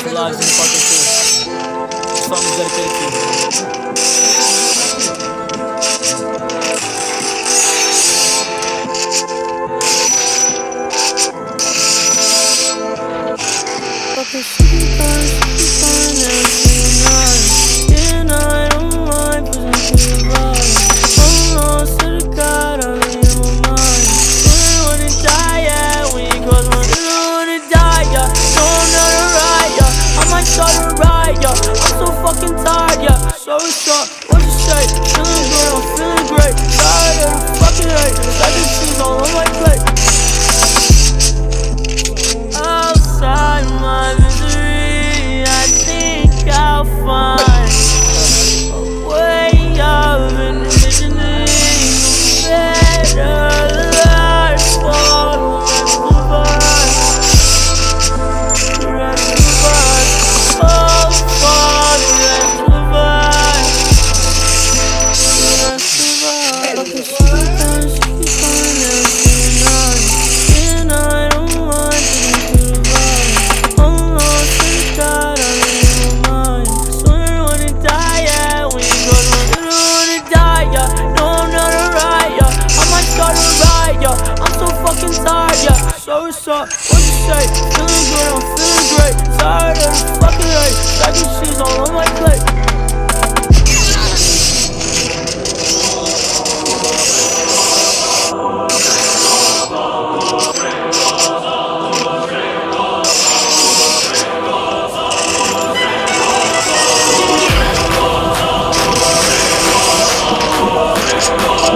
Bismillah şimdi patlatıyoruz. Ustam güzel ekleyelim. Bakın tired, yeah. what's up, what you say? Feeling good, I'm feeling great. Tired of the fucking hate. Stacking cheese all on my plate. Oh